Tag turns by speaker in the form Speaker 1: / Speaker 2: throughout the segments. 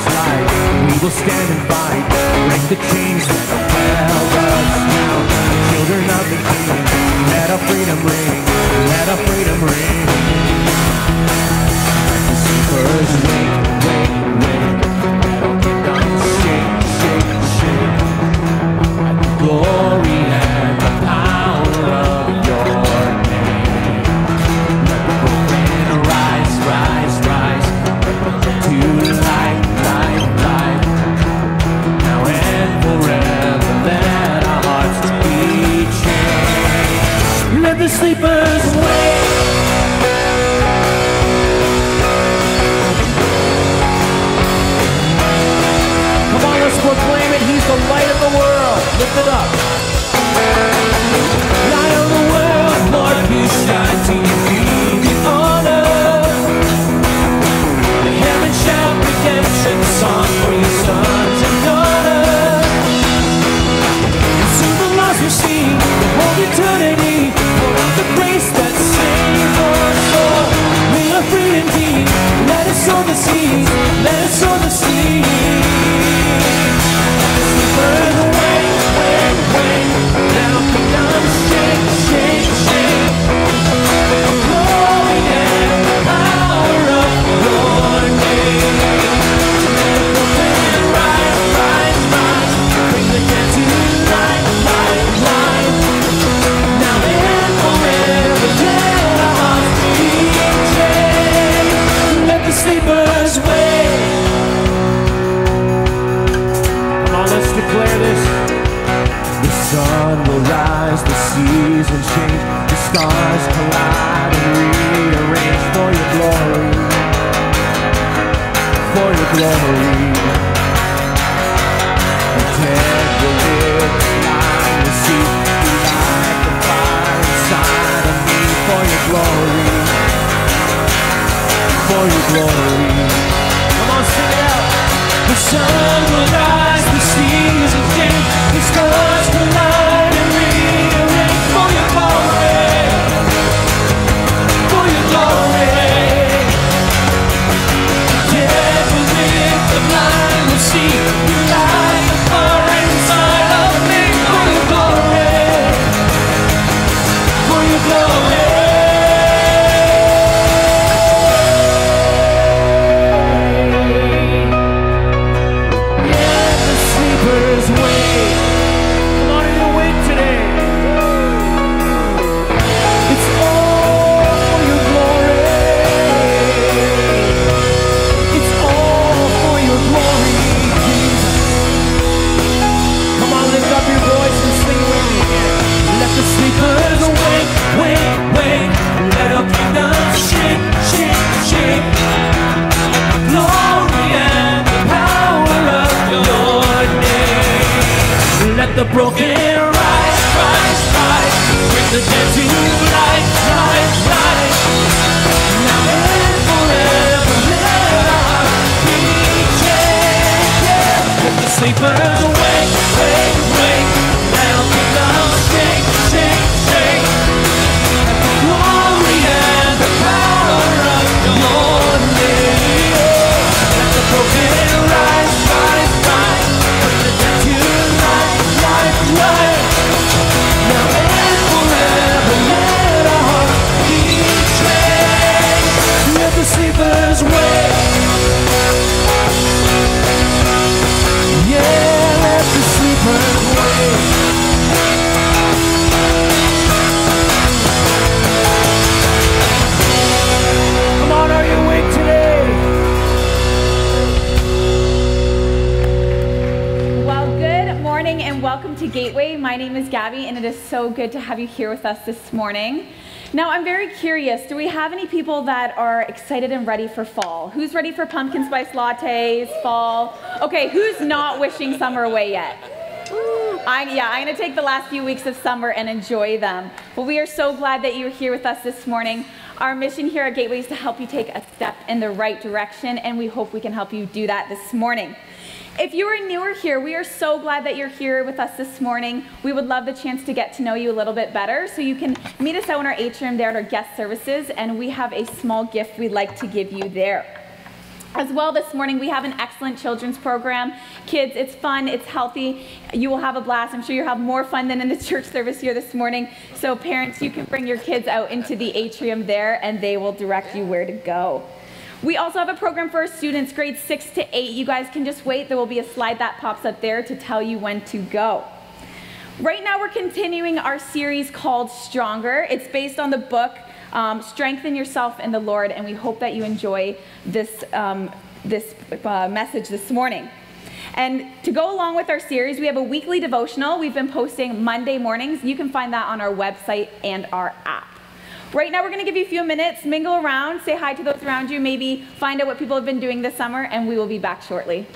Speaker 1: light. We will stand and fight. Break the chains that held us. Children of the. Let our freedom ring. Let our freedom ring. The sleepers stars collide and rearrange for your glory, for your glory. You the fire inside of me for your glory, for your glory. Come on, sing it out. The sun will broken
Speaker 2: Gabby, and it is so good to have you here with us this morning. Now, I'm very curious do we have any people that are excited and ready for fall? Who's ready for pumpkin spice lattes, fall? Okay, who's not wishing summer away yet? I, yeah, I'm going to take the last few weeks of summer and enjoy them. But we are so glad that you're here with us this morning. Our mission here at Gateway is to help you take a step in the right direction, and we hope we can help you do that this morning. If you are newer here, we are so glad that you're here with us this morning. We would love the chance to get to know you a little bit better. So you can meet us out in our atrium there at our guest services, and we have a small gift we'd like to give you there. As well, this morning we have an excellent children's program. Kids, it's fun, it's healthy. You will have a blast. I'm sure you'll have more fun than in the church service here this morning. So, parents, you can bring your kids out into the atrium there and they will direct you where to go. We also have a program for our students, grades six to eight. You guys can just wait. There will be a slide that pops up there to tell you when to go. Right now, we're continuing our series called Stronger. It's based on the book um, strengthen yourself in the Lord, and we hope that you enjoy this, um, this uh, message this morning. And to go along with our series, we have a weekly devotional we've been posting Monday mornings. You can find that on our website and our app. Right now, we're going to give you a few minutes, mingle around, say hi to those around you, maybe find out what people have been doing this summer, and we will be back shortly.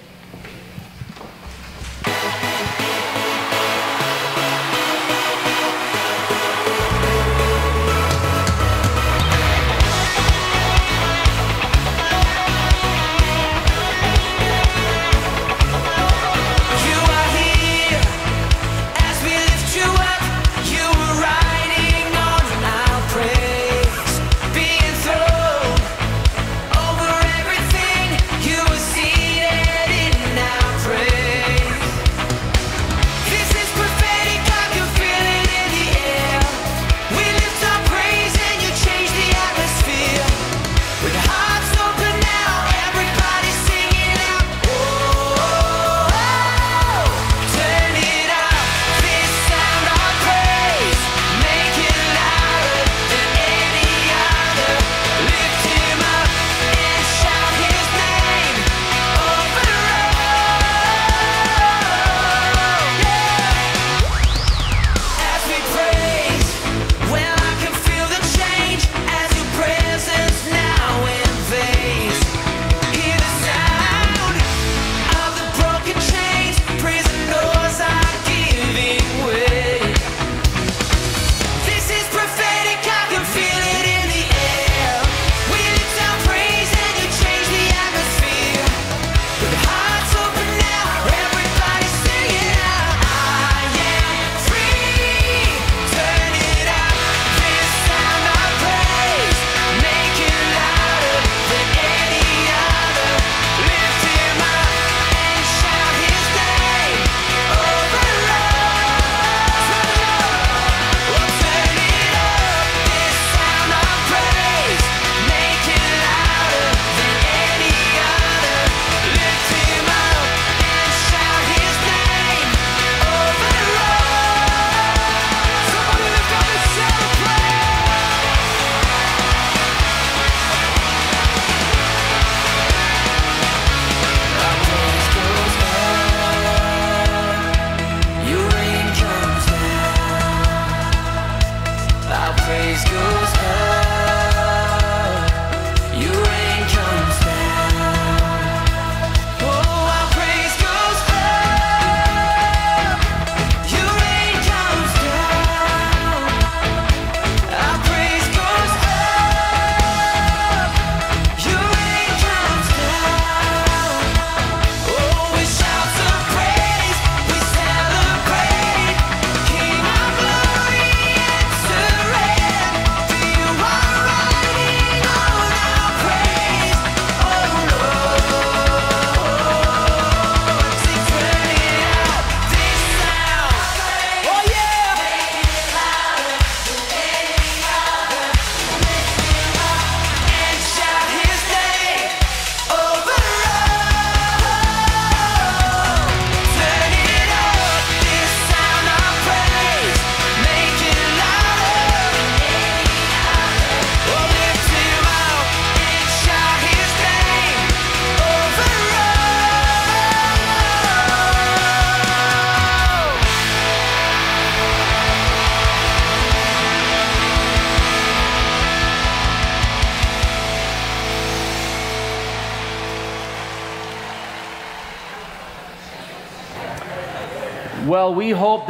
Speaker 1: phrase goes home.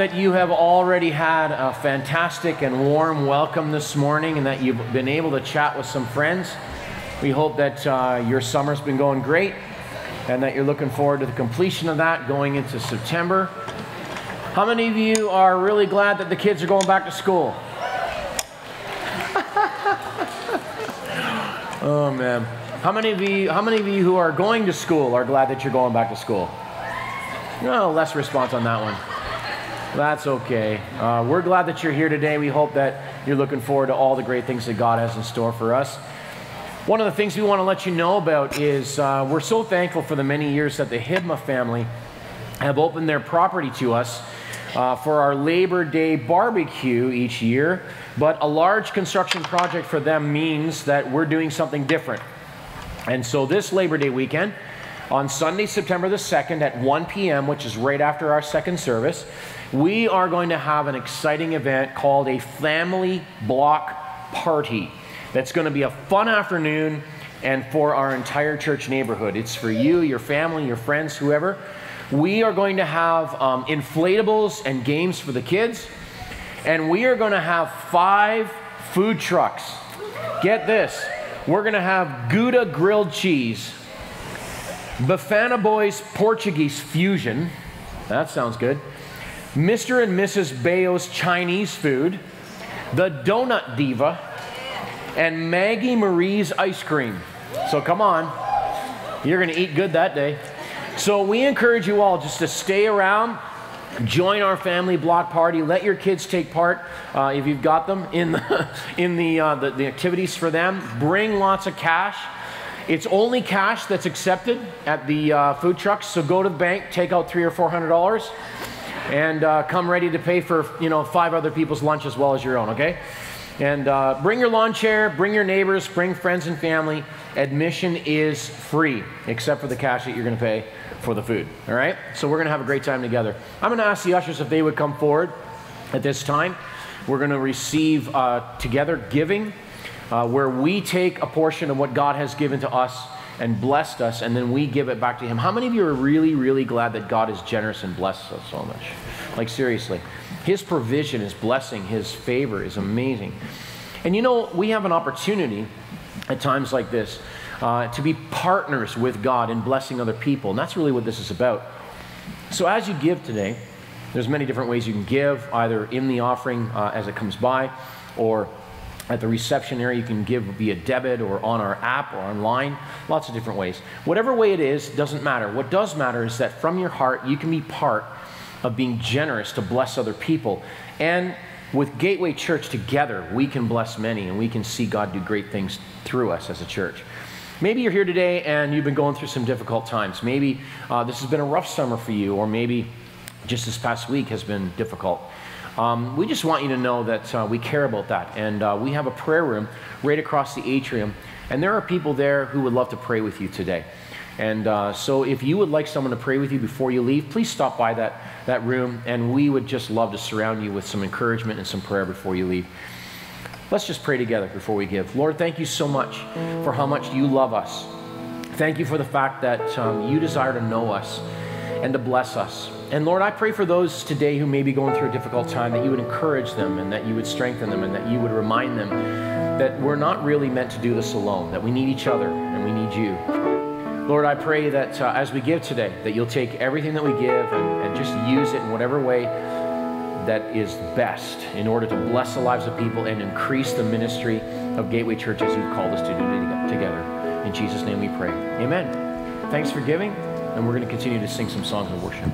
Speaker 1: That you have already had a fantastic and warm welcome this morning and that you've been able to chat with some friends. We hope that uh, your summer's been going great and that you're looking forward to the completion of that going into September. How many of you are really glad that the kids are going back to school? oh man. How many of you how many of you who are going to school are glad that you're going back to school? No, less response on that one. That's okay. Uh, we're glad that you're here today. We hope that you're looking forward to all the great things that God has in store for us. One of the things we want to let you know about is uh, we're so thankful for the many years that the Hibma family have opened their property to us uh, for our Labor Day barbecue each year. But a large construction project for them means that we're doing something different. And so this Labor Day weekend, on Sunday, September the 2nd at 1 p.m., which is right after our second service, we are going to have an exciting event called a family block party. That's going to be a fun afternoon and for our entire church neighborhood. It's for you, your family, your friends, whoever. We are going to have um, inflatables and games for the kids, and we are going to have five food trucks. Get this we're going to have Gouda grilled cheese, Bifana Boys Portuguese fusion. That sounds good. Mr. and Mrs. Bao's Chinese food, the Donut Diva, and Maggie Marie's ice cream. So come on, you're going to eat good that day. So we encourage you all just to stay around, join our family block party. Let your kids take part uh, if you've got them in the in the, uh, the the activities for them. Bring lots of cash. It's only cash that's accepted at the uh, food trucks. So go to the bank, take out three or four hundred dollars, and uh, come ready to pay for you know five other people's lunch as well as your own. Okay. And uh, bring your lawn chair, bring your neighbors, bring friends and family. Admission is free, except for the cash that you're going to pay for the food. All right? So we're going to have a great time together. I'm going to ask the ushers if they would come forward at this time. We're going to receive uh, together giving, uh, where we take a portion of what God has given to us and blessed us, and then we give it back to Him. How many of you are really, really glad that God is generous and blesses us so much? Like, seriously. His provision, His blessing, His favor is amazing. And you know, we have an opportunity at times like this uh, to be partners with God in blessing other people. And that's really what this is about. So as you give today, there's many different ways you can give, either in the offering uh, as it comes by, or at the reception area, you can give via debit or on our app or online. Lots of different ways. Whatever way it is, doesn't matter. What does matter is that from your heart, you can be part of being generous to bless other people. And with Gateway Church together, we can bless many and we can see God do great things through us as a church. Maybe you're here today and you've been going through some difficult times. Maybe uh, this has been a rough summer for you, or maybe just this past week has been difficult. Um, we just want you to know that uh, we care about that. And uh, we have a prayer room right across the atrium. And there are people there who would love to pray with you today. And uh, so if you would like someone to pray with you before you leave, please stop by that, that room. And we would just love to surround you with some encouragement and some prayer before you leave. Let's just pray together before we give. Lord, thank you so much for how much you love us. Thank you for the fact that um, you desire to know us and to bless us. And Lord, I pray for those today who may be going through a difficult time that you would encourage them and that you would strengthen them and that you would remind them that we're not really meant to do this alone, that we need each other and we need you. Lord, I pray that uh, as we give today, that you'll take everything that we give and, and just use it in whatever way that is best in order to bless the lives of people and increase the ministry of Gateway Church as you've called us to do together. In Jesus' name we pray. Amen. Thanks for giving, and we're going to continue to sing some songs of worship.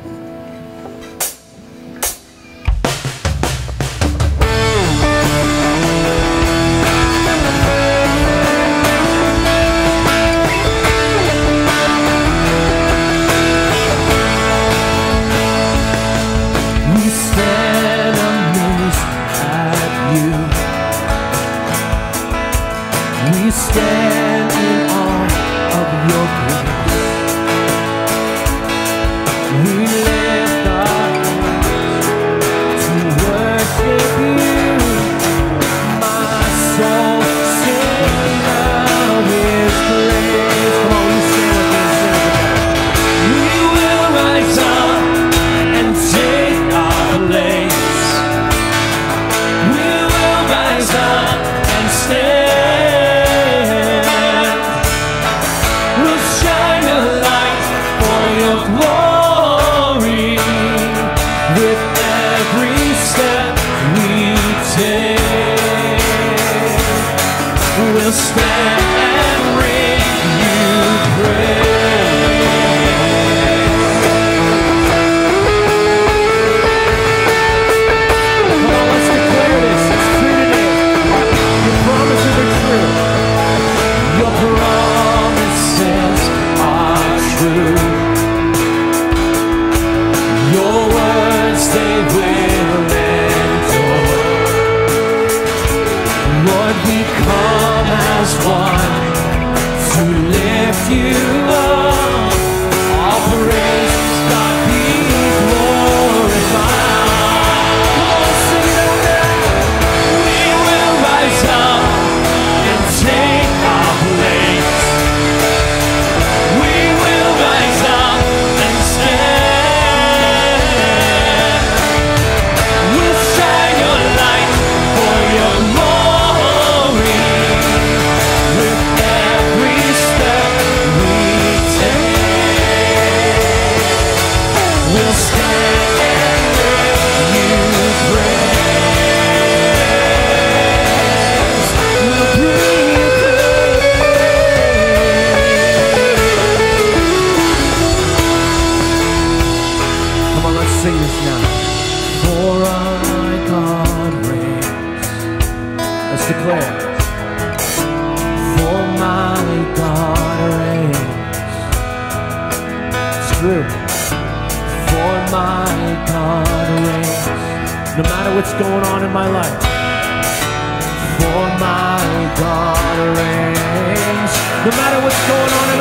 Speaker 1: No matter what's going on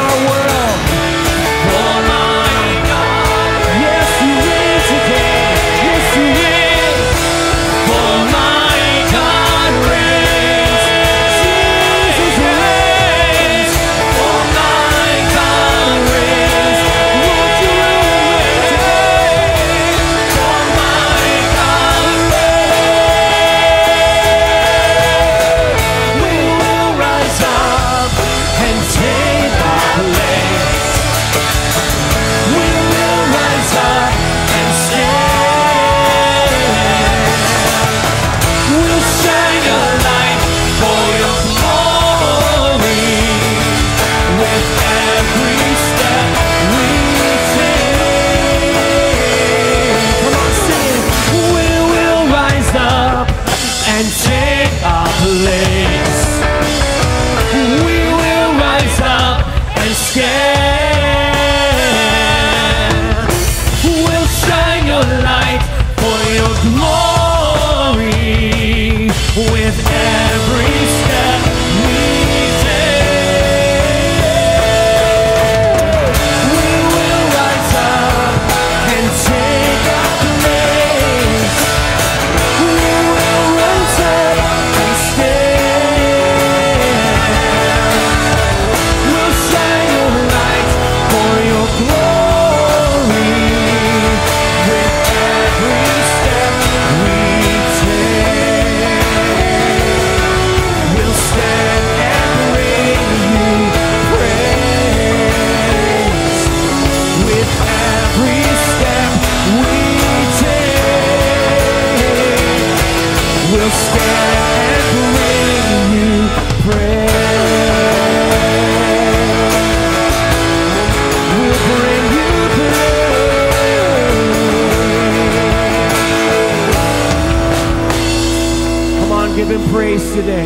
Speaker 1: give him praise today.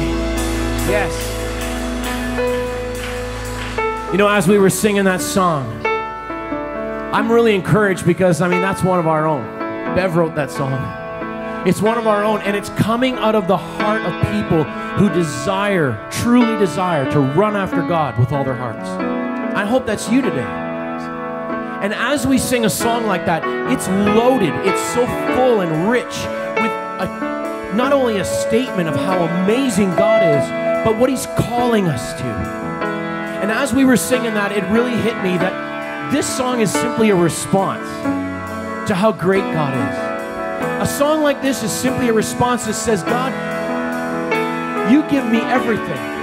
Speaker 1: Yes. You know, as we were singing that song, I'm really encouraged because, I mean, that's one of our own. Bev wrote that song. It's one of our own, and it's coming out of the heart of people who desire, truly desire, to run after God with all their hearts. I hope that's you today. And as we sing a song like that, it's loaded, it's so full and rich with a, not only a statement of how amazing God is, but what He's calling us to. And as we were singing that, it really hit me that this song is simply a response to how great God is. A song like this is simply a response that says, God, you give me everything.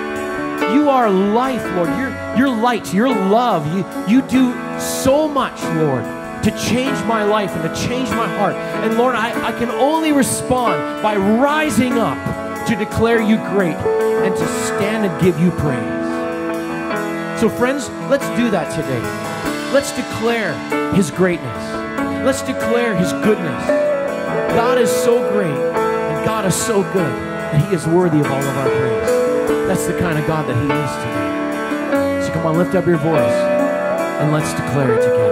Speaker 1: You are life, Lord. You're, you're light. You're love. You, you do so much, Lord, to change my life and to change my heart. And Lord, I, I can only respond by rising up to declare you great and to stand and give you praise. So, friends, let's do that today. Let's declare His greatness. Let's declare His goodness. God is so great and God is so good that He is worthy of all of our praise. That's the kind of God that He is today. So, come on, lift up your voice and let's declare it together.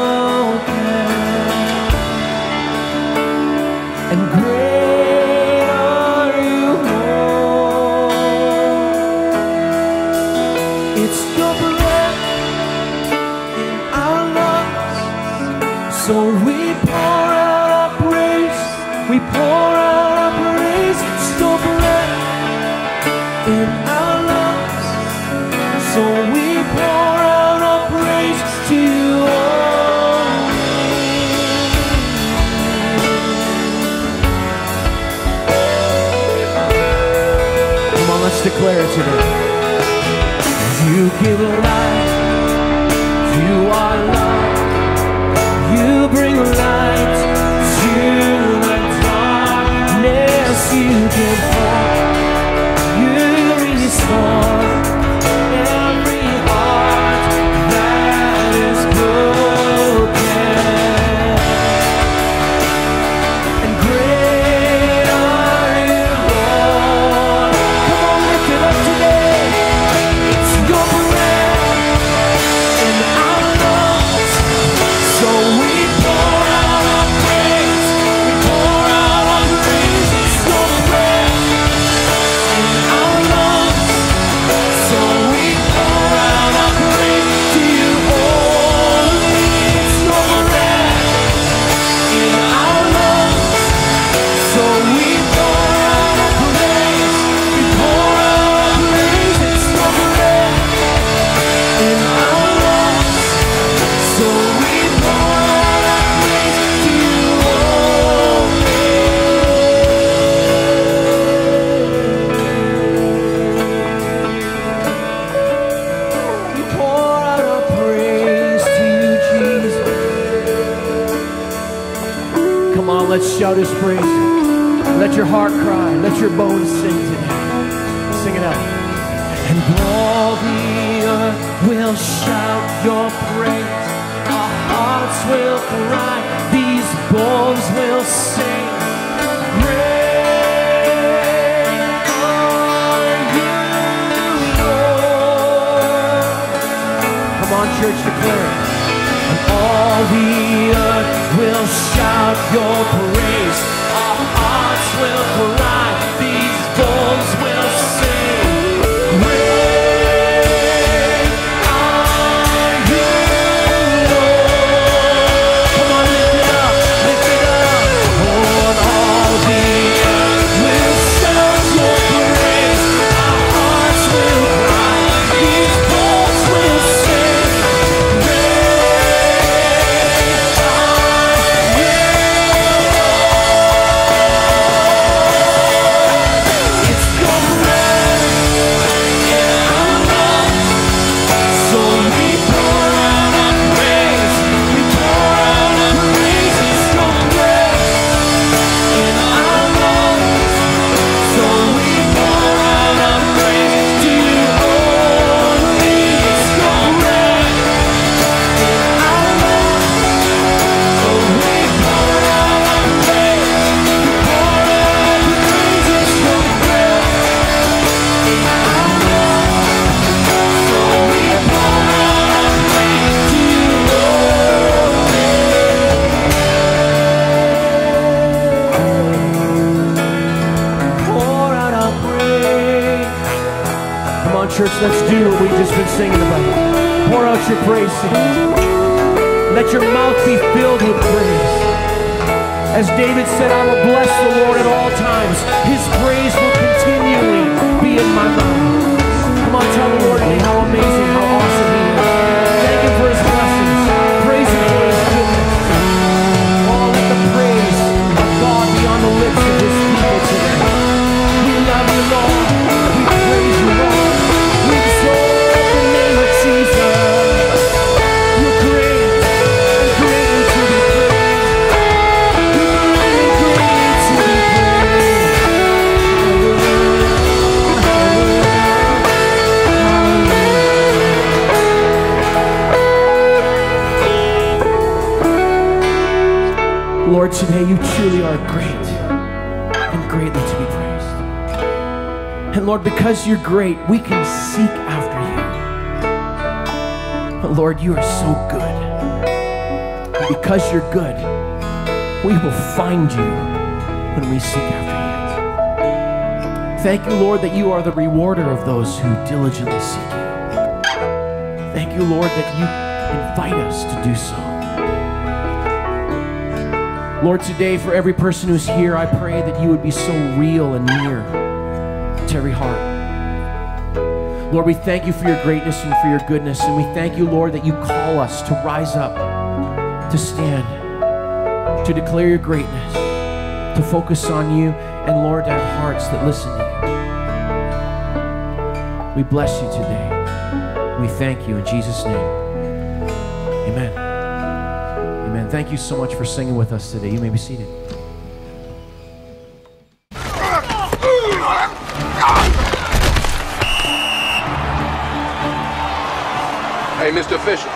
Speaker 1: In our lungs. So we pour out our praise to you only. Come on, let's declare it today. You give light. Let's shout His praise. Let your heart cry. Let your bones sing today. Sing it out. And all the earth will shout your praise. Our hearts will cry. These bones will sing. Great are you, Lord. Come on, church, declare it. And all the shout your praise. Lord, today you truly are great and greatly to be praised. And Lord, because you're great, we can seek after you. But Lord, you are so good. And because you're good, we will find you when we seek after you. Thank you, Lord, that you are the rewarder of those who diligently seek you. Thank you, Lord, that you invite us to do so. Lord, today for every person who's here, I pray that you would be so real and near to every heart. Lord, we thank you for your greatness and for your goodness, and we thank you, Lord, that you call us to rise up, to stand, to declare your greatness, to focus on you, and Lord, to have hearts that listen to you. We bless you today. We thank you in Jesus' name. Thank you so much for singing with us today. You may be seated.
Speaker 3: Hey, Mr. Fisher.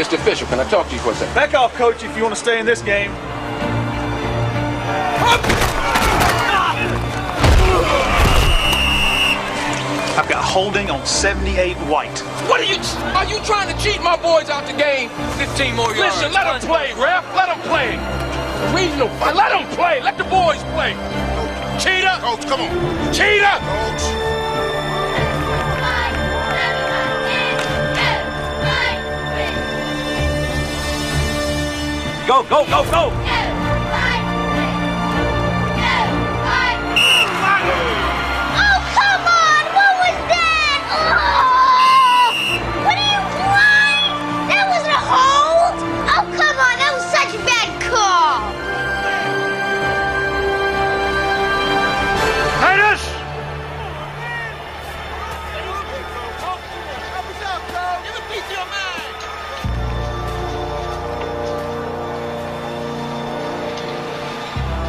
Speaker 3: Mr. Fisher, can I talk to you for a second?
Speaker 4: Back off, coach, if you want to stay in this game. I've got holding on 78 white.
Speaker 3: What are you? Are you trying to cheat my boys out the game? 15 more yards. Listen, let them play, ref. Let them play. Reasonable. Let them play. Let the boys play. Cheetah. Coach, come on. Cheetah. Coach.
Speaker 4: Go, go, go, go!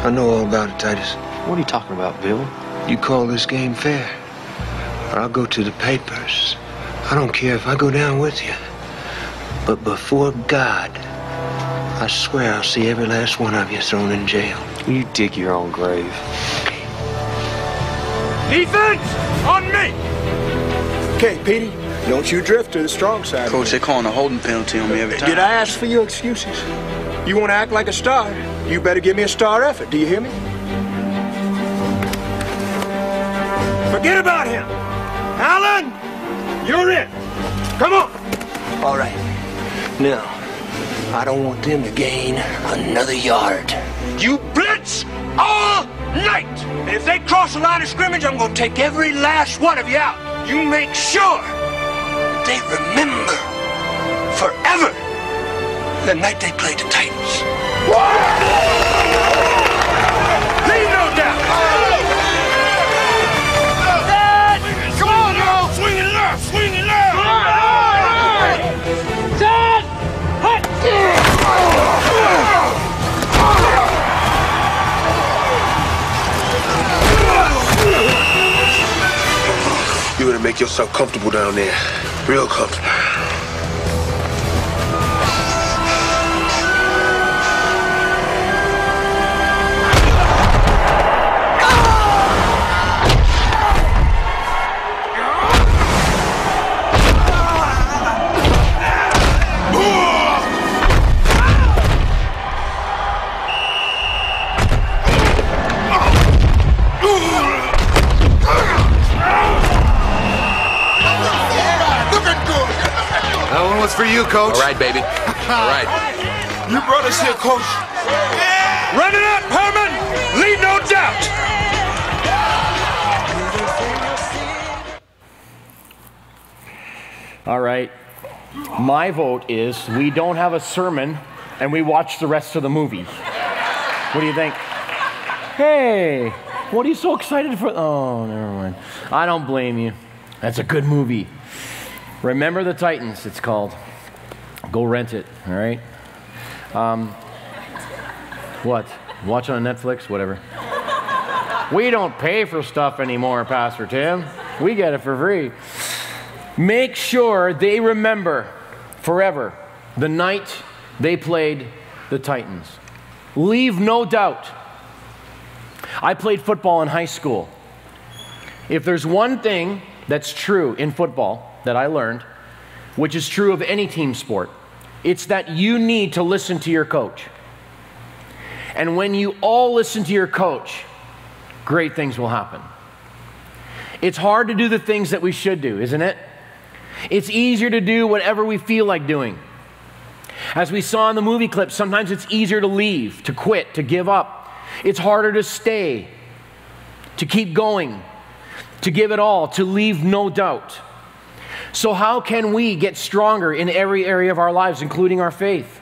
Speaker 5: I know all about it, Titus.
Speaker 6: What are you talking about, Bill?
Speaker 5: You call this game fair, or I'll go to the papers. I don't care if I go down with you. But before God, I swear I'll see every last one of you thrown in jail.
Speaker 6: You dig your own grave.
Speaker 4: Defense! On me!
Speaker 7: Okay, Petey, don't you drift to the strong side.
Speaker 6: Coach, they're calling a holding penalty on me every time.
Speaker 7: Did I ask for your excuses? You want to act like a star? You better give me a star effort. Do you hear me?
Speaker 4: Forget about him! Alan! You're in! Come on!
Speaker 5: All right. Now, I don't want them to gain another yard.
Speaker 4: You blitz all night! And if they cross the line of scrimmage, I'm gonna take every last one of you out. You make sure
Speaker 5: They remember forever the night they played the Titans.
Speaker 4: Leave no doubt! Come on, girl! Swing it left! Swing it left!
Speaker 7: You better make yourself comfortable down there. Real comfortable.
Speaker 3: That one was for you, coach. All right, baby. All right.
Speaker 7: You brought us here, coach.
Speaker 4: Run it up, Herman! Leave no doubt!
Speaker 1: All right. My vote is we don't have a sermon and we watch the rest of the movie. What do you think? Hey, what are you so excited for? Oh, never mind. I don't blame you. That's a good movie. Remember the Titans, it's called. Go rent it, all right? Um, what? Watch on Netflix? Whatever. We don't pay for stuff anymore, Pastor Tim. We get it for free. Make sure they remember forever the night they played the Titans. Leave no doubt. I played football in high school. If there's one thing that's true in football that I learned, which is true of any team sport, it's that you need to listen to your coach. And when you all listen to your coach, great things will happen. It's hard to do the things that we should do, isn't it? It's easier to do whatever we feel like doing. As we saw in the movie clip, sometimes it's easier to leave, to quit, to give up. It's harder to stay, to keep going, to give it all, to leave no doubt. So, how can we get stronger in every area of our lives, including our faith?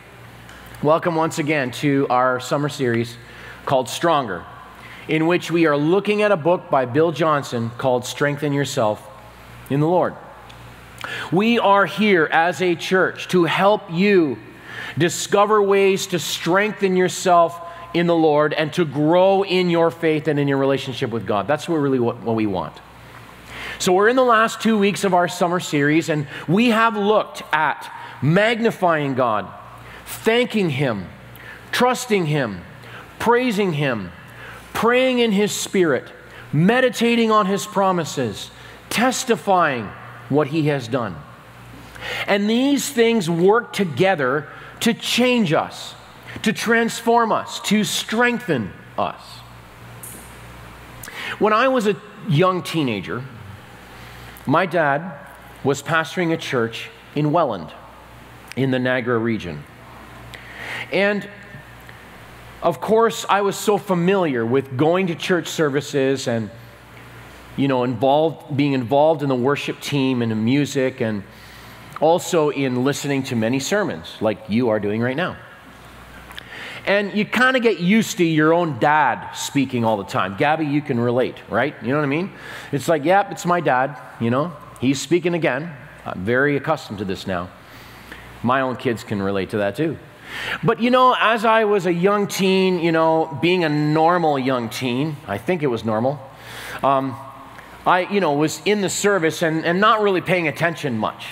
Speaker 1: Welcome once again to our summer series called Stronger, in which we are looking at a book by Bill Johnson called Strengthen Yourself in the Lord. We are here as a church to help you discover ways to strengthen yourself in the Lord and to grow in your faith and in your relationship with God. That's really what, what we want. So, we're in the last two weeks of our summer series, and we have looked at magnifying God, thanking Him, trusting Him, praising Him, praying in His Spirit, meditating on His promises, testifying what He has done. And these things work together to change us, to transform us, to strengthen us. When I was a young teenager, my dad was pastoring a church in Welland in the Niagara region. And of course, I was so familiar with going to church services and you know, involved, being involved in the worship team and the music, and also in listening to many sermons, like you are doing right now. And you kind of get used to your own dad speaking all the time. Gabby, you can relate, right? You know what I mean? It's like, yep, it's my dad, you know? He's speaking again. I'm very accustomed to this now. My own kids can relate to that too. But you know, as I was a young teen, you know, being a normal young teen, I think it was normal, um, I, you know, was in the service and, and not really paying attention much.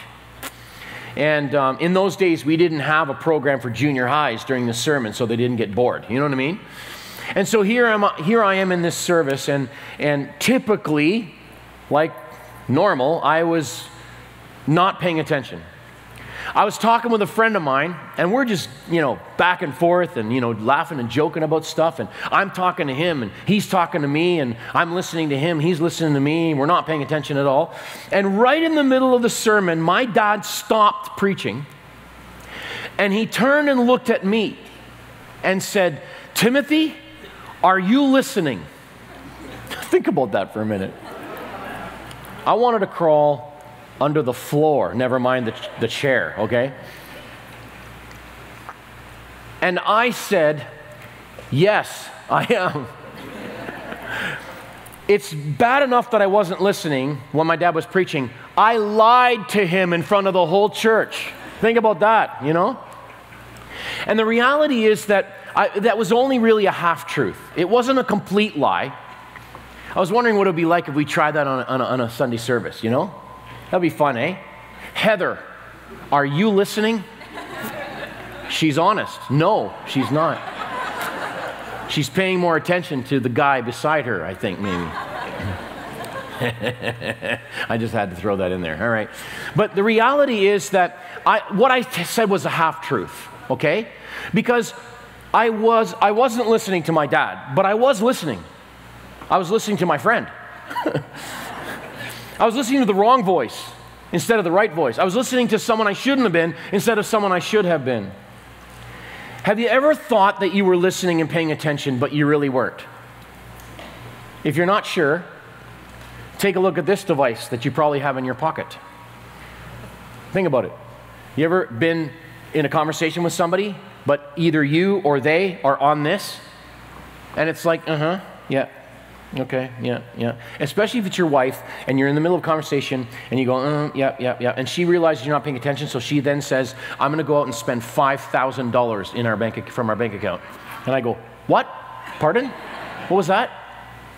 Speaker 1: And um, in those days, we didn't have a program for junior highs during the sermon, so they didn't get bored. You know what I mean? And so here, I'm, here I am in this service, and, and typically, like normal, I was not paying attention. I was talking with a friend of mine, and we're just, you know, back and forth and, you know, laughing and joking about stuff. And I'm talking to him, and he's talking to me, and I'm listening to him, he's listening to me, we're not paying attention at all. And right in the middle of the sermon, my dad stopped preaching, and he turned and looked at me and said, Timothy, are you listening? Think about that for a minute. I wanted to crawl under the floor, never mind the, the chair, okay? And I said, Yes, I am. it's bad enough that I wasn't listening when my dad was preaching. I lied to him in front of the whole church. Think about that, you know? And the reality is that I, that was only really a half truth. It wasn't a complete lie. I was wondering what it would be like if we tried that on a, on a, on a Sunday service, you know? That'd be fun, eh? Heather, are you listening? She's honest. No, she's not. She's paying more attention to the guy beside her, I think, maybe. I just had to throw that in there. All right. But the reality is that I, what I said was a half truth, okay? Because I, was, I wasn't listening to my dad, but I was listening. I was listening to my friend. I was listening to the wrong voice instead of the right voice. I was listening to someone I shouldn't have been instead of someone I should have been. Have you ever thought that you were listening and paying attention, but you really weren't? If you're not sure, take a look at this device that you probably have in your pocket. Think about it. You ever been in a conversation with somebody, but either you or they are on this? And it's like, uh huh, yeah, Okay, yeah, yeah. Especially if it's your wife and you're in the middle of a conversation and you go, mm, yeah, yeah, yeah. And she realizes you're not paying attention, so she then says, I'm going to go out and spend $5,000 in our bank, from our bank account. And I go, what? Pardon? What was that?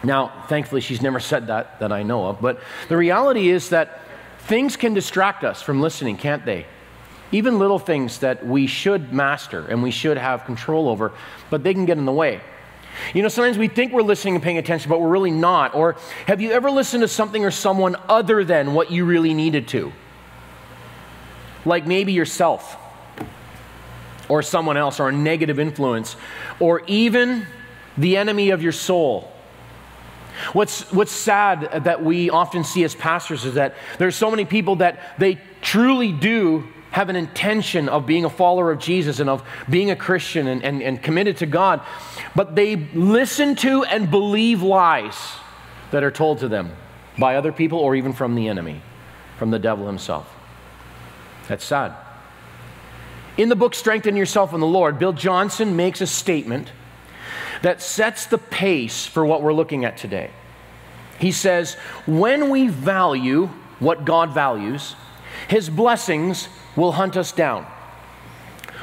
Speaker 1: Now, thankfully, she's never said that that I know of. But the reality is that things can distract us from listening, can't they? Even little things that we should master and we should have control over, but they can get in the way. You know, sometimes we think we're listening and paying attention, but we're really not. Or have you ever listened to something or someone other than what you really needed to? Like maybe yourself, or someone else, or a negative influence, or even the enemy of your soul. What's, what's sad that we often see as pastors is that there's so many people that they truly do have an intention of being a follower of Jesus and of being a Christian and, and, and committed to God, but they listen to and believe lies that are told to them by other people or even from the enemy, from the devil himself. That's sad. In the book Strengthen Yourself in the Lord, Bill Johnson makes a statement that sets the pace for what we're looking at today. He says, When we value what God values, his blessings will hunt us down.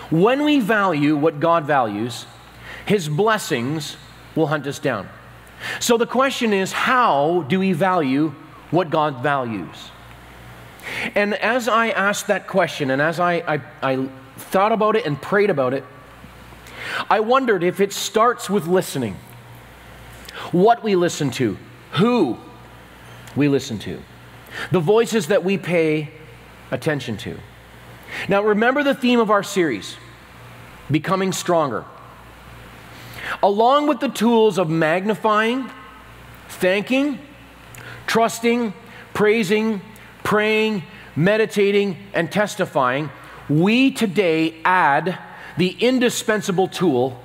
Speaker 1: When we value what God values, his blessings will hunt us down. So the question is how do we value what God values? And as I asked that question and as I, I, I thought about it and prayed about it, I wondered if it starts with listening. What we listen to, who we listen to, the voices that we pay attention to. Now, remember the theme of our series becoming stronger. Along with the tools of magnifying, thanking, trusting, praising, praying, meditating, and testifying, we today add the indispensable tool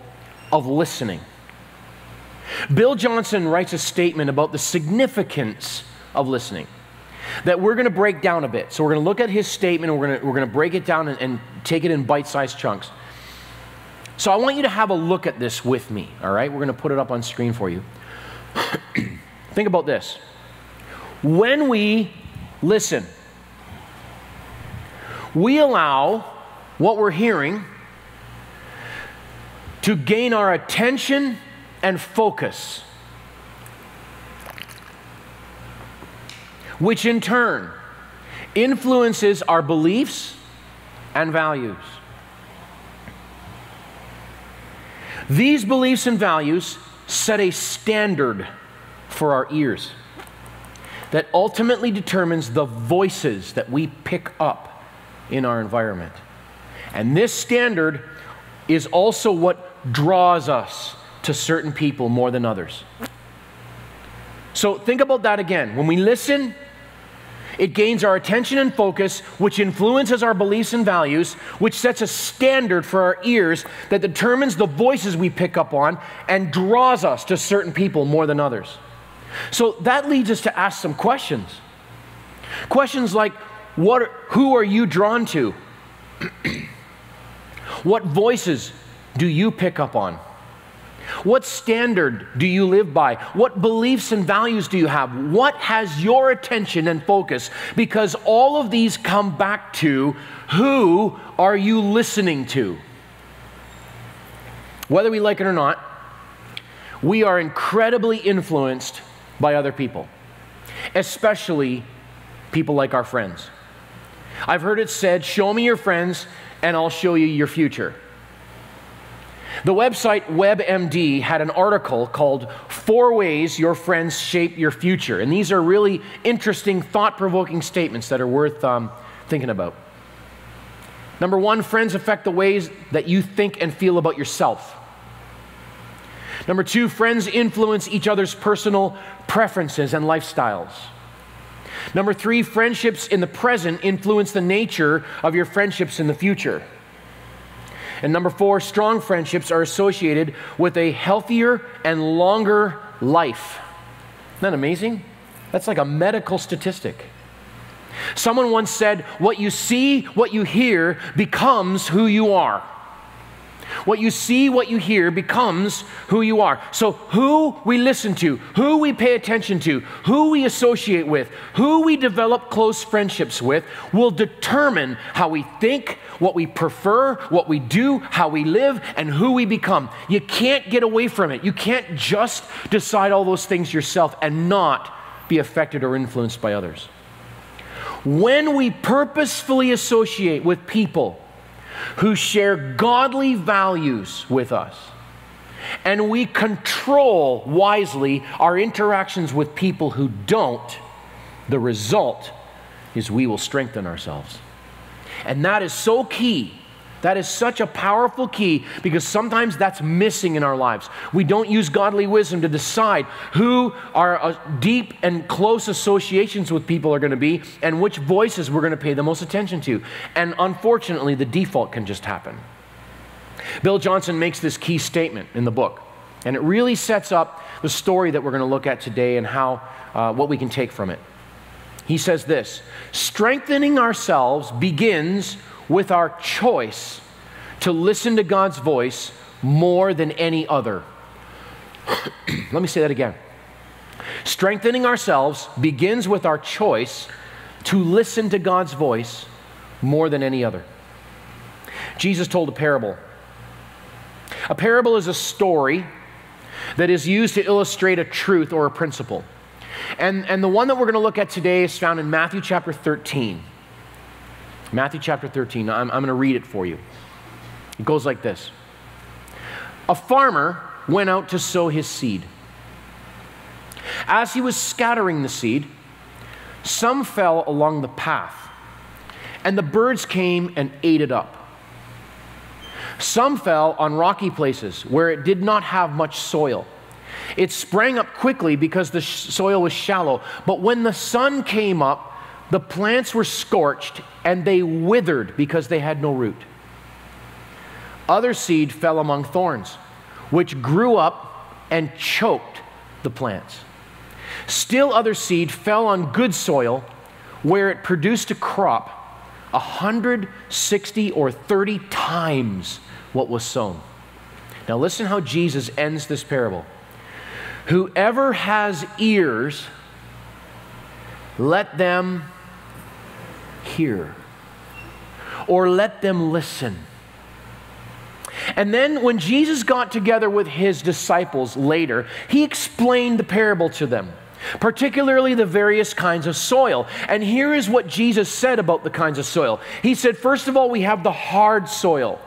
Speaker 1: of listening. Bill Johnson writes a statement about the significance of listening that we're going to break down a bit. So, we're going to look at his statement and we're going to, we're going to break it down and, and take it in bite sized chunks. So, I want you to have a look at this with me, all right? We're going to put it up on screen for you. Think about this. When we listen, we allow what we're hearing to gain our attention and focus, which in turn influences our beliefs and values. These beliefs and values set a standard for our ears that ultimately determines the voices that we pick up in our environment. And this standard is also what draws us to certain people more than others. So think about that again. When we listen, it gains our attention and focus, which influences our beliefs and values, which sets a standard for our ears that determines the voices we pick up on and draws us to certain people more than others. So that leads us to ask some questions. Questions like what, who are you drawn to? what voices do you pick up on? What standard do you live by? What beliefs and values do you have? What has your attention and focus? Because all of these come back to who are you listening to? Whether we like it or not, we are incredibly influenced by other people, especially people like our friends. I've heard it said, Show me your friends, and I'll show you your future. The website WebMD had an article called Four Ways Your Friends Shape Your Future. And these are really interesting, thought provoking statements that are worth um, thinking about. Number one, friends affect the ways that you think and feel about yourself. Number two, friends influence each other's personal preferences and lifestyles. Number three, friendships in the present influence the nature of your friendships in the future. And number four, strong friendships are associated with a healthier and longer life. Isn't that amazing? That's like a medical statistic. Someone once said, What you see, what you hear becomes who you are. What you see, what you hear becomes who you are. So, who we listen to, who we pay attention to, who we associate with, who we develop close friendships with will determine how we think, what we prefer, what we do, how we live, and who we become. You can't get away from it. You can't just decide all those things yourself and not be affected or influenced by others. When we purposefully associate with people, who share godly values with us. And we control wisely our interactions with people who don't. The result is we will strengthen ourselves. And that is so key. That is such a powerful key because sometimes that's missing in our lives. We don't use godly wisdom to decide who our uh, deep and close associations with people are going to be and which voices we're going to pay the most attention to. And unfortunately, the default can just happen. Bill Johnson makes this key statement in the book, and it really sets up the story that we're going to look at today and how uh, what we can take from it. He says this strengthening ourselves begins with our choice to listen to God's voice more than any other. Let me say that again. Strengthening ourselves begins with our choice to listen to God's voice more than any other. Jesus told a parable. A parable is a story that is used to illustrate a truth or a principle. And, and the one that we're going to look at today is found in Matthew chapter 13. Matthew chapter 13. I'm, I'm going to read it for you. It goes like this A farmer went out to sow his seed. As he was scattering the seed, some fell along the path, and the birds came and ate it up. Some fell on rocky places where it did not have much soil. It sprang up quickly because the soil was shallow, but when the sun came up, the plants were scorched and they withered because they had no root. Other seed fell among thorns, which grew up and choked the plants. Still, other seed fell on good soil where it produced a crop 160 or 30 times what was sown. Now, listen how Jesus ends this parable. Whoever has ears, let them hear, or let them listen. And then, when Jesus got together with his disciples later, he explained the parable to them, particularly the various kinds of soil. And here is what Jesus said about the kinds of soil He said, first of all, we have the hard soil.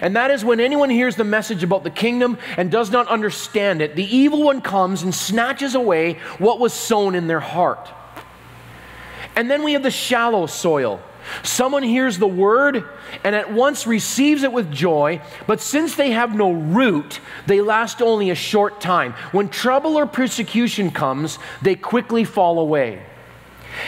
Speaker 1: And that is when anyone hears the message about the kingdom and does not understand it, the evil one comes and snatches away what was sown in their heart. And then we have the shallow soil. Someone hears the word and at once receives it with joy, but since they have no root, they last only a short time. When trouble or persecution comes, they quickly fall away.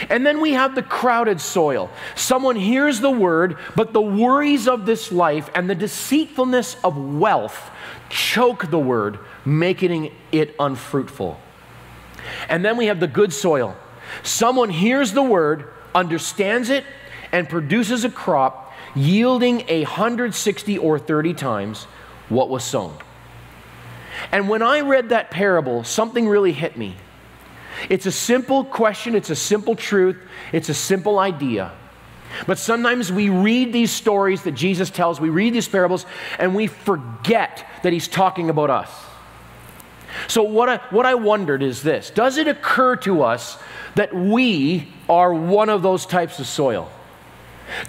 Speaker 1: And then we have the crowded soil. Someone hears the word, but the worries of this life and the deceitfulness of wealth choke the word, making it unfruitful. And then we have the good soil. Someone hears the word, understands it, and produces a crop yielding a 160 or 30 times what was sown. And when I read that parable, something really hit me. It's a simple question, it's a simple truth, it's a simple idea. But sometimes we read these stories that Jesus tells, we read these parables, and we forget that he's talking about us. So, what I, what I wondered is this Does it occur to us that we are one of those types of soil?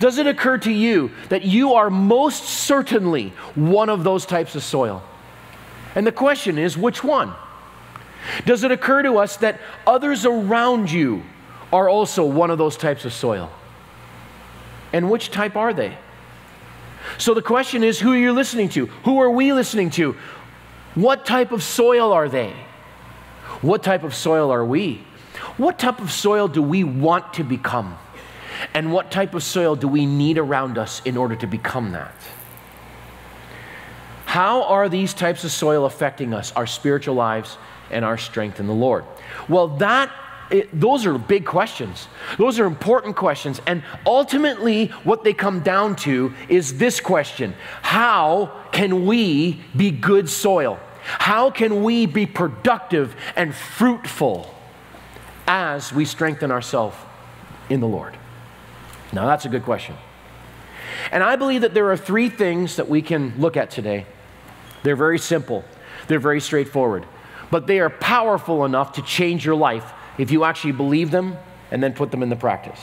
Speaker 1: Does it occur to you that you are most certainly one of those types of soil? And the question is, which one? Does it occur to us that others around you are also one of those types of soil? And which type are they? So the question is who are you listening to? Who are we listening to? What type of soil are they? What type of soil are we? What type of soil do we want to become? And what type of soil do we need around us in order to become that? How are these types of soil affecting us, our spiritual lives, and our strength in the Lord? Well, that it, those are big questions. Those are important questions. And ultimately, what they come down to is this question How can we be good soil? How can we be productive and fruitful as we strengthen ourselves in the Lord? Now, that's a good question. And I believe that there are three things that we can look at today. They're very simple, they're very straightforward, but they are powerful enough to change your life if you actually believe them and then put them into practice.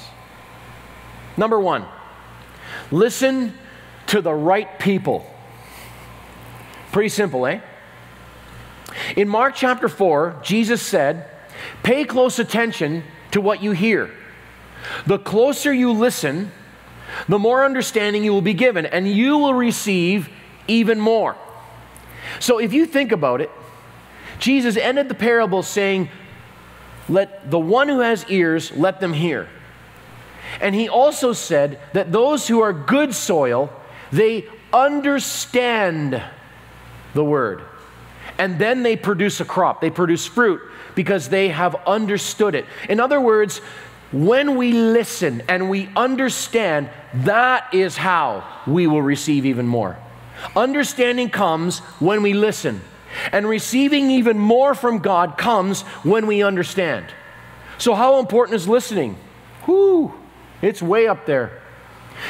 Speaker 1: Number one, listen to the right people. Pretty simple, eh? In Mark chapter 4, Jesus said, Pay close attention to what you hear. The closer you listen, the more understanding you will be given, and you will receive even more. So if you think about it, Jesus ended the parable saying, Let the one who has ears, let them hear. And he also said that those who are good soil, they understand the word. And then they produce a crop, they produce fruit because they have understood it. In other words, when we listen and we understand, that is how we will receive even more. Understanding comes when we listen, and receiving even more from God comes when we understand. So, how important is listening? Whoo, it's way up there.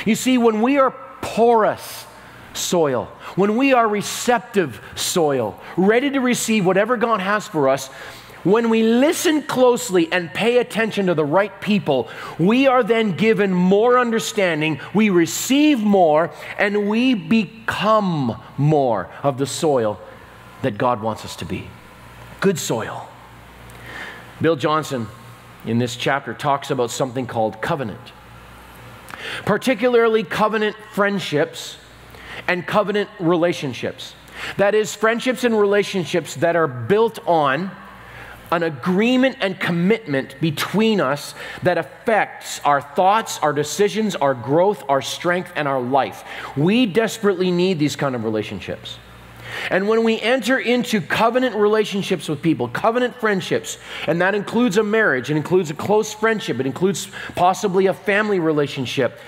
Speaker 1: You see, when we are porous soil, when we are receptive soil, ready to receive whatever God has for us, when we listen closely and pay attention to the right people, we are then given more understanding, we receive more, and we become more of the soil that God wants us to be. Good soil. Bill Johnson, in this chapter, talks about something called covenant, particularly covenant friendships and covenant relationships. That is, friendships and relationships that are built on an agreement and commitment between us that affects our thoughts, our decisions, our growth, our strength, and our life. We desperately need these kind of relationships. And when we enter into covenant relationships with people, covenant friendships, and that includes a marriage, it includes a close friendship, it includes possibly a family relationship,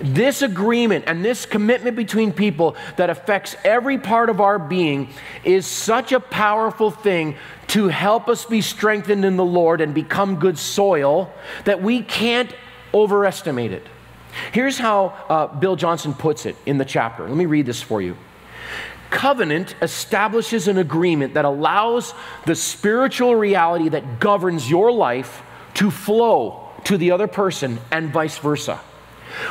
Speaker 1: this agreement and this commitment between people that affects every part of our being is such a powerful thing to help us be strengthened in the Lord and become good soil that we can't overestimate it. Here's how uh, Bill Johnson puts it in the chapter. Let me read this for you. Covenant establishes an agreement that allows the spiritual reality that governs your life to flow to the other person and vice versa.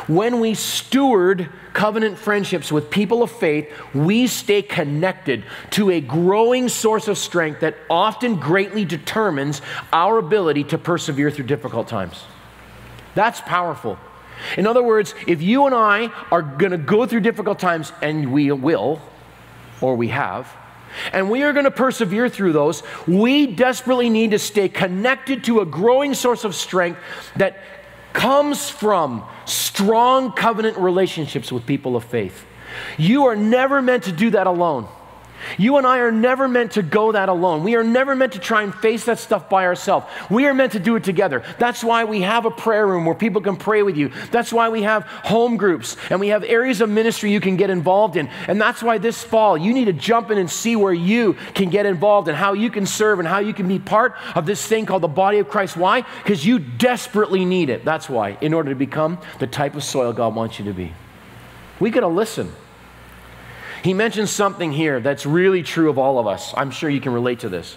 Speaker 1: When we steward covenant friendships with people of faith, we stay connected to a growing source of strength that often greatly determines our ability to persevere through difficult times. That's powerful. In other words, if you and I are going to go through difficult times, and we will, or we have, and we are going to persevere through those, we desperately need to stay connected to a growing source of strength that comes from strong covenant relationships with people of faith. You are never meant to do that alone. You and I are never meant to go that alone. We are never meant to try and face that stuff by ourselves. We are meant to do it together. That's why we have a prayer room where people can pray with you. That's why we have home groups and we have areas of ministry you can get involved in. And that's why this fall you need to jump in and see where you can get involved and how you can serve and how you can be part of this thing called the body of Christ. Why? Because you desperately need it. That's why, in order to become the type of soil God wants you to be. We got to listen. He mentions something here that's really true of all of us. I'm sure you can relate to this.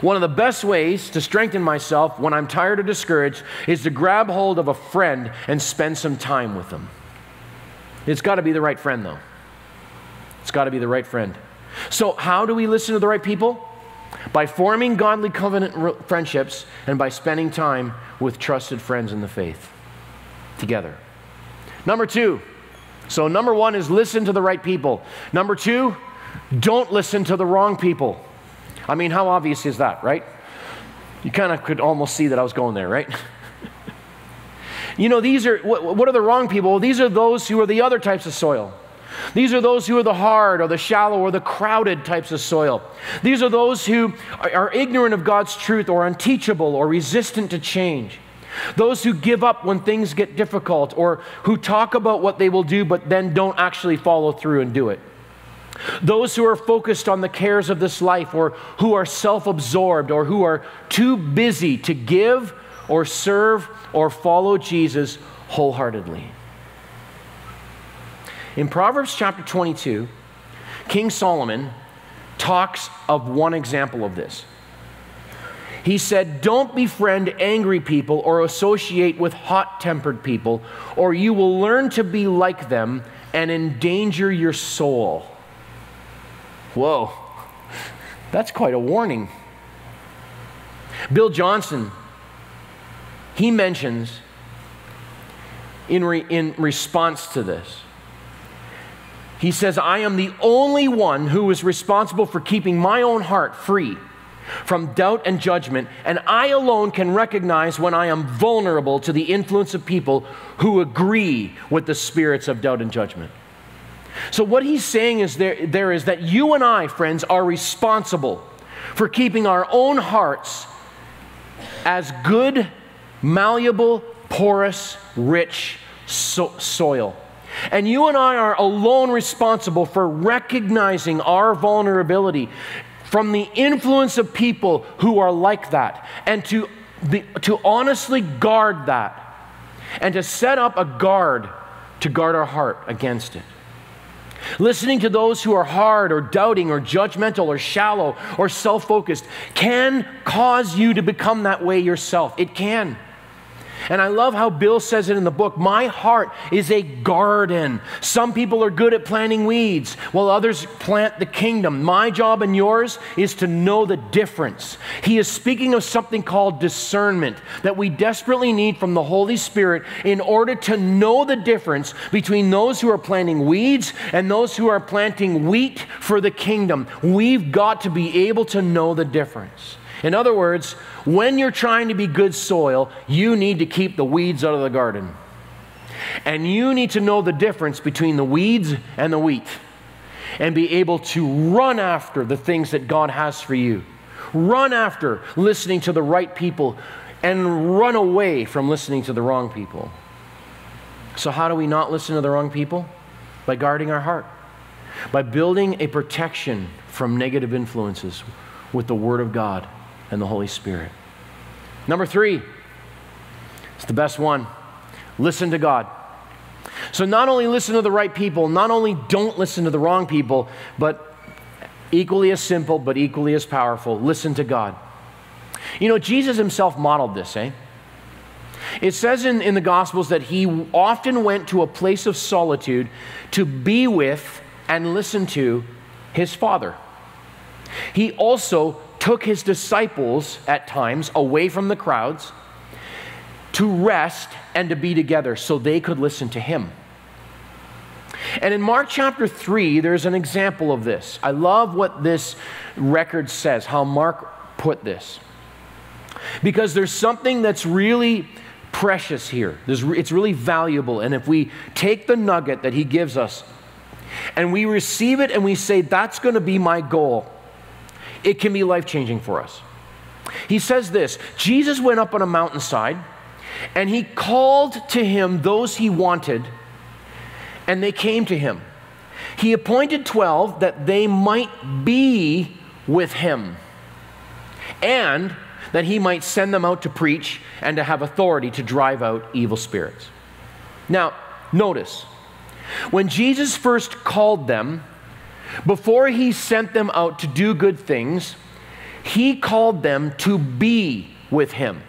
Speaker 1: One of the best ways to strengthen myself when I'm tired or discouraged is to grab hold of a friend and spend some time with them. It's got to be the right friend, though. It's got to be the right friend. So, how do we listen to the right people? By forming godly covenant friendships and by spending time with trusted friends in the faith together. Number two, so, number one is listen to the right people. Number two, don't listen to the wrong people. I mean, how obvious is that, right? You kind of could almost see that I was going there, right? you know, these are, what, what are the wrong people? Well, these are those who are the other types of soil. These are those who are the hard or the shallow or the crowded types of soil. These are those who are, are ignorant of God's truth or unteachable or resistant to change. Those who give up when things get difficult or who talk about what they will do but then don't actually follow through and do it. Those who are focused on the cares of this life or who are self absorbed or who are too busy to give or serve or follow Jesus wholeheartedly. In Proverbs chapter 22, King Solomon talks of one example of this. He said, Don't befriend angry people or associate with hot tempered people, or you will learn to be like them and endanger your soul. Whoa, that's quite a warning. Bill Johnson, he mentions in, re, in response to this, he says, I am the only one who is responsible for keeping my own heart free from doubt and judgment, and I alone can recognize when I am vulnerable to the influence of people who agree with the spirits of doubt and judgment. So, what he's saying is there, there is that you and I, friends, are responsible for keeping our own hearts as good, malleable, porous, rich so- soil. And you and I are alone responsible for recognizing our vulnerability from the influence of people who are like that and to, to honestly guard that and to set up a guard to guard our heart against it. Listening to those who are hard or doubting or judgmental or shallow or self focused can cause you to become that way yourself. It can. And I love how Bill says it in the book My heart is a garden. Some people are good at planting weeds, while others plant the kingdom. My job and yours is to know the difference. He is speaking of something called discernment that we desperately need from the Holy Spirit in order to know the difference between those who are planting weeds and those who are planting wheat for the kingdom. We've got to be able to know the difference. In other words, when you're trying to be good soil, you need to keep the weeds out of the garden. And you need to know the difference between the weeds and the wheat and be able to run after the things that God has for you. Run after listening to the right people and run away from listening to the wrong people. So, how do we not listen to the wrong people? By guarding our heart, by building a protection from negative influences with the Word of God and the Holy Spirit. Number three, it's the best one listen to God. So, not only listen to the right people, not only don't listen to the wrong people, but equally as simple, but equally as powerful, listen to God. You know, Jesus himself modeled this, eh? It says in, in the Gospels that he often went to a place of solitude to be with and listen to his Father. He also took his disciples at times away from the crowds to rest and to be together so they could listen to him. And in Mark chapter 3, there's an example of this. I love what this record says, how Mark put this. Because there's something that's really precious here. There's, it's really valuable. And if we take the nugget that he gives us and we receive it and we say, that's going to be my goal, it can be life changing for us. He says this Jesus went up on a mountainside and he called to him those he wanted, and they came to him. He appointed 12 that they might be with him, and that he might send them out to preach and to have authority to drive out evil spirits. Now, notice, when Jesus first called them, before he sent them out to do good things, he called them to be with him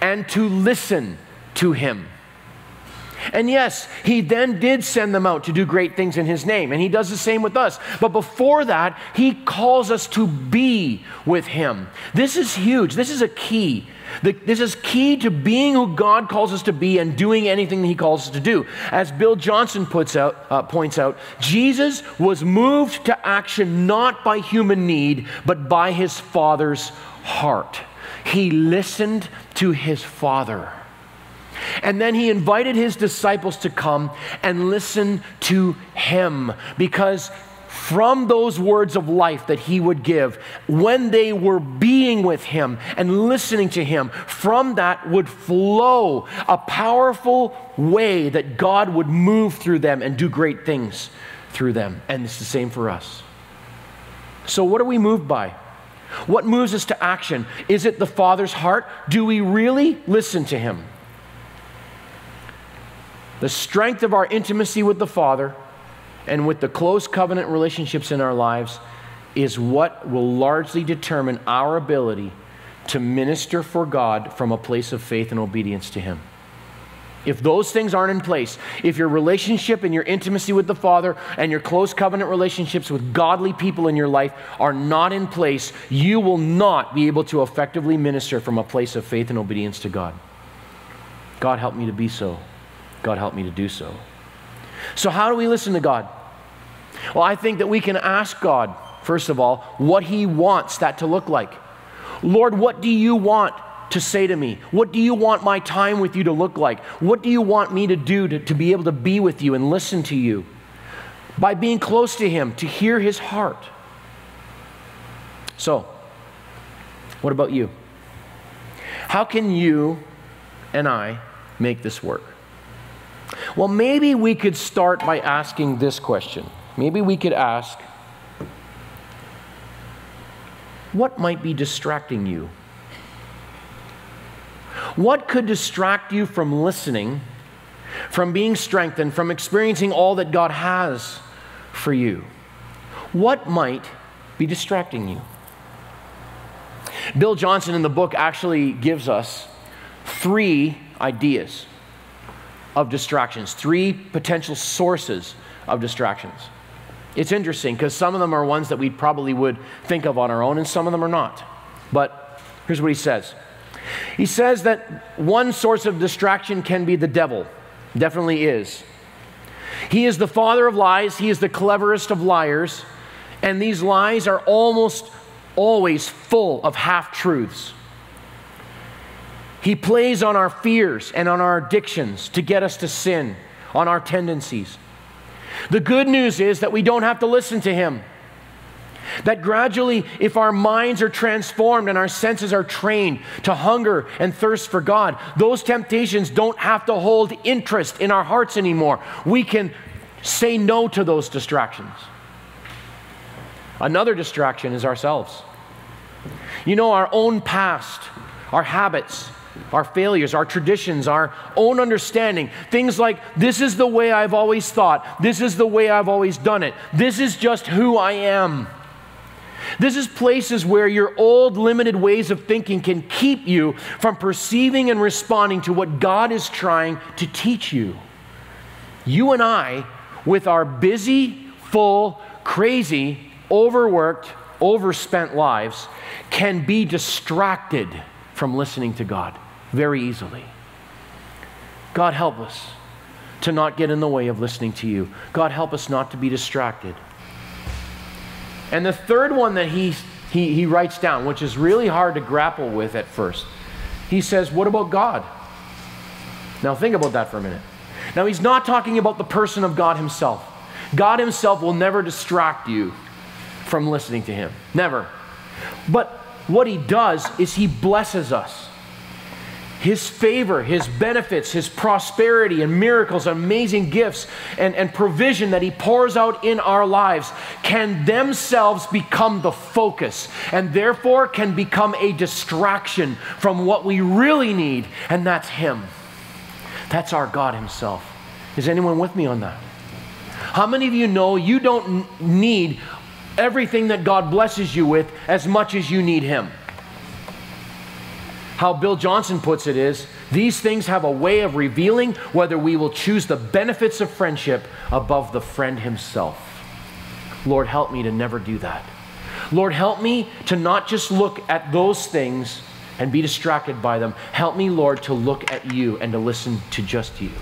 Speaker 1: and to listen to him. And yes, he then did send them out to do great things in his name, and he does the same with us. But before that, he calls us to be with him. This is huge. This is a key. This is key to being who God calls us to be and doing anything that he calls us to do. As Bill Johnson puts out, uh, points out, Jesus was moved to action not by human need, but by his Father's heart. He listened to his Father. And then he invited his disciples to come and listen to him because from those words of life that he would give, when they were being with him and listening to him, from that would flow a powerful way that God would move through them and do great things through them. And it's the same for us. So, what are we moved by? What moves us to action? Is it the Father's heart? Do we really listen to him? The strength of our intimacy with the Father and with the close covenant relationships in our lives is what will largely determine our ability to minister for God from a place of faith and obedience to Him. If those things aren't in place, if your relationship and your intimacy with the Father and your close covenant relationships with godly people in your life are not in place, you will not be able to effectively minister from a place of faith and obedience to God. God help me to be so. God help me to do so. So, how do we listen to God? Well, I think that we can ask God, first of all, what He wants that to look like. Lord, what do you want to say to me? What do you want my time with you to look like? What do you want me to do to, to be able to be with you and listen to you? By being close to Him, to hear His heart. So, what about you? How can you and I make this work? Well, maybe we could start by asking this question. Maybe we could ask, what might be distracting you? What could distract you from listening, from being strengthened, from experiencing all that God has for you? What might be distracting you? Bill Johnson in the book actually gives us three ideas of distractions, three potential sources of distractions. It's interesting because some of them are ones that we probably would think of on our own, and some of them are not. But here's what he says He says that one source of distraction can be the devil, definitely is. He is the father of lies, he is the cleverest of liars, and these lies are almost always full of half truths. He plays on our fears and on our addictions to get us to sin, on our tendencies. The good news is that we don't have to listen to him. That gradually, if our minds are transformed and our senses are trained to hunger and thirst for God, those temptations don't have to hold interest in our hearts anymore. We can say no to those distractions. Another distraction is ourselves. You know, our own past, our habits, our failures, our traditions, our own understanding. Things like, this is the way I've always thought, this is the way I've always done it, this is just who I am. This is places where your old limited ways of thinking can keep you from perceiving and responding to what God is trying to teach you. You and I, with our busy, full, crazy, overworked, overspent lives, can be distracted from listening to God very easily. God, help us to not get in the way of listening to you. God, help us not to be distracted. And the third one that he, he, he writes down, which is really hard to grapple with at first, he says, What about God? Now, think about that for a minute. Now, he's not talking about the person of God himself. God himself will never distract you from listening to him. Never. But what he does is he blesses us. His favor, His benefits, His prosperity and miracles, amazing gifts and, and provision that He pours out in our lives can themselves become the focus and therefore can become a distraction from what we really need, and that's Him. That's our God Himself. Is anyone with me on that? How many of you know you don't need everything that God blesses you with as much as you need Him? How Bill Johnson puts it is these things have a way of revealing whether we will choose the benefits of friendship above the friend himself. Lord, help me to never do that. Lord, help me to not just look at those things and be distracted by them. Help me, Lord, to look at you and to listen to just you.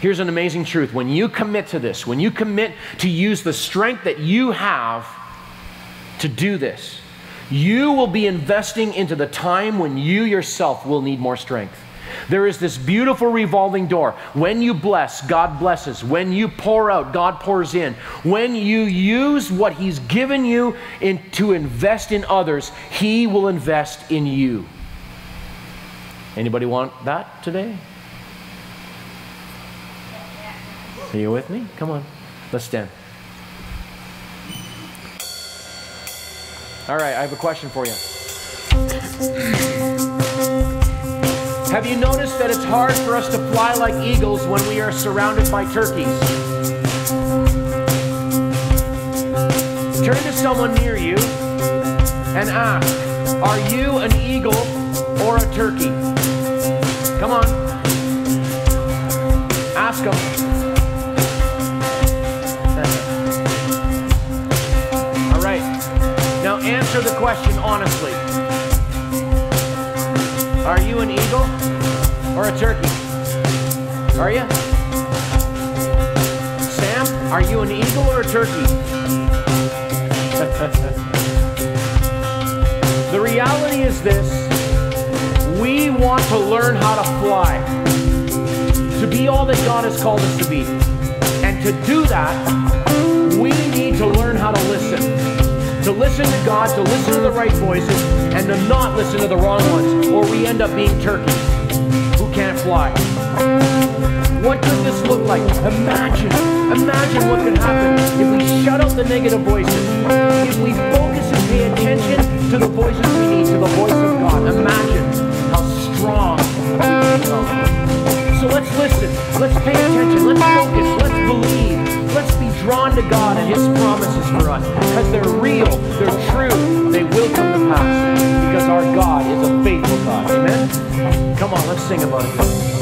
Speaker 1: Here's an amazing truth. When you commit to this, when you commit to use the strength that you have to do this, you will be investing into the time when you yourself will need more strength. There is this beautiful revolving door. When you bless, God blesses. When you pour out, God pours in. When you use what He's given you in, to invest in others, He will invest in you. Anybody want that today? Are you with me? Come on. Let's stand. All right, I have a question for you. Have you noticed that it's hard for us to fly like eagles when we are surrounded by turkeys? Turn to someone near you and ask, Are you an eagle or a turkey? Come on. Ask them. Answer the question honestly. Are you an eagle or a turkey? Are you? Sam, are you an eagle or a turkey? the reality is this we want to learn how to fly, to be all that God has called us to be. And to do that, we need to learn how to listen to listen to God, to listen to the right voices, and to not listen to the wrong ones, or we end up being turkeys who can't fly. What could this look like? Imagine, imagine what could happen if we shut out the negative voices, if we focus and pay attention to the voices we need, to the voice of God. Imagine how strong we become. So let's listen, let's pay attention, let's focus, let's believe. Let's be drawn to God and His promises for us because they're real, they're true, they will come to pass because our God is a faithful God. Amen? Come on, let's sing about it.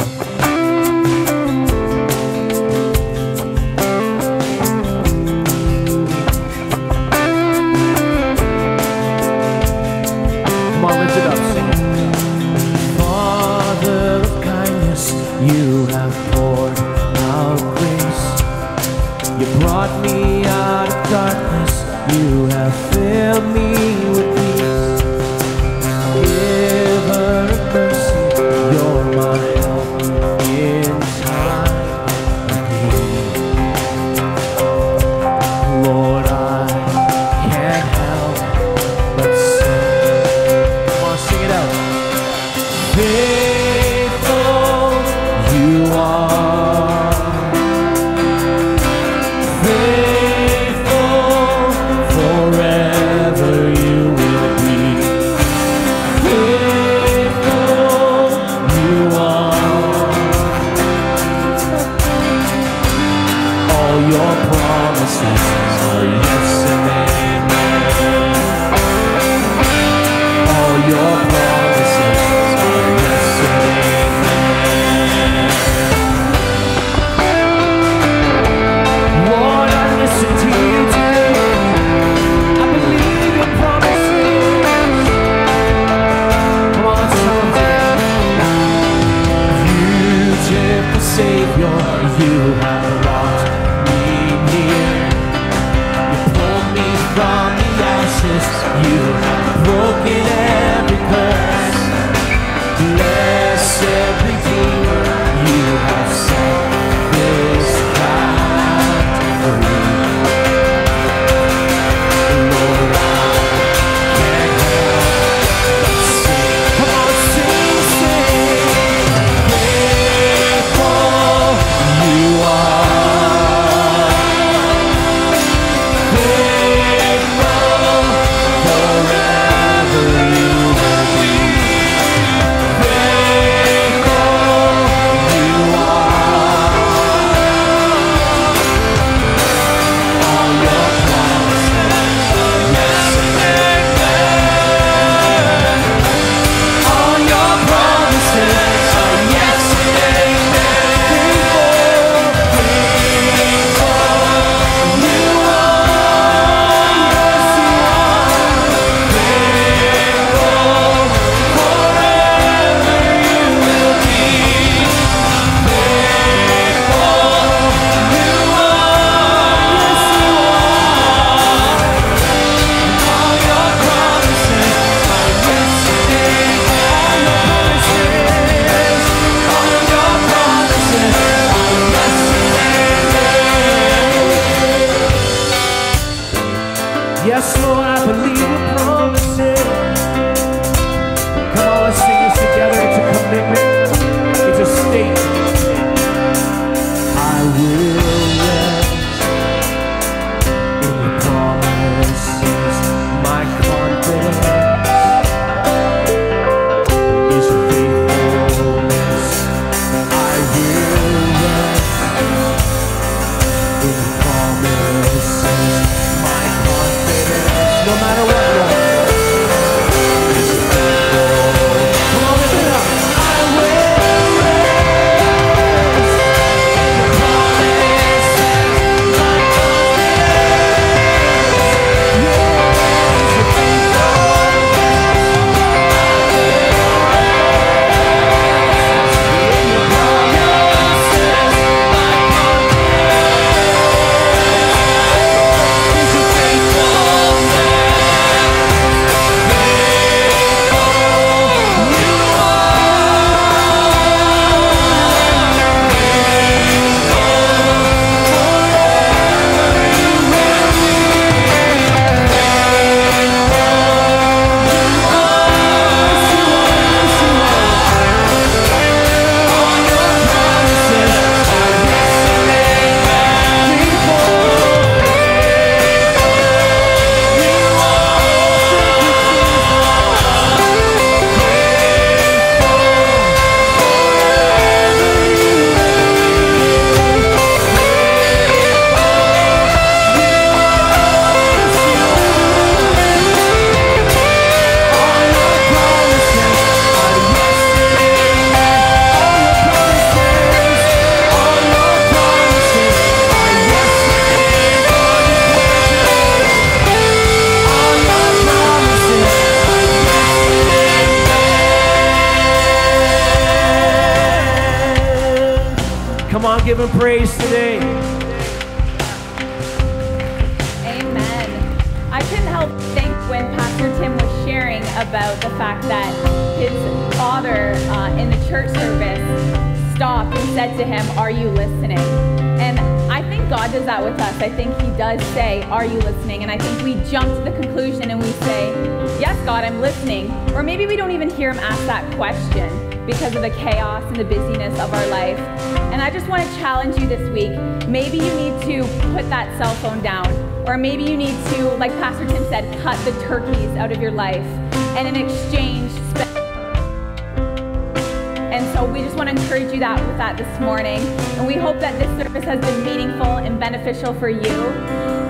Speaker 2: Cell phone down, or maybe you need to, like Pastor Tim said, cut the turkeys out of your life, and in exchange, spend. And so we just want to encourage you that with that this morning. And we hope that this service has been meaningful and beneficial for you.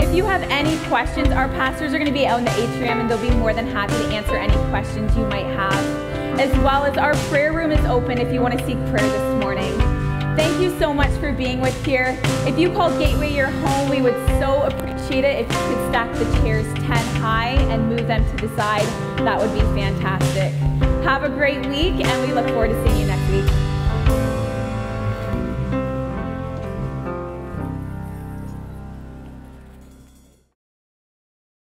Speaker 2: If you have any questions, our pastors are going to be out in the atrium and they'll be more than happy to answer any questions you might have as well as our prayer room is open if you want to seek prayer this. Thank you so much for being with here. If you call Gateway your home, we would so appreciate it if you could stack the chairs 10 high and move them to the side. That would be fantastic. Have a great week, and we look forward to seeing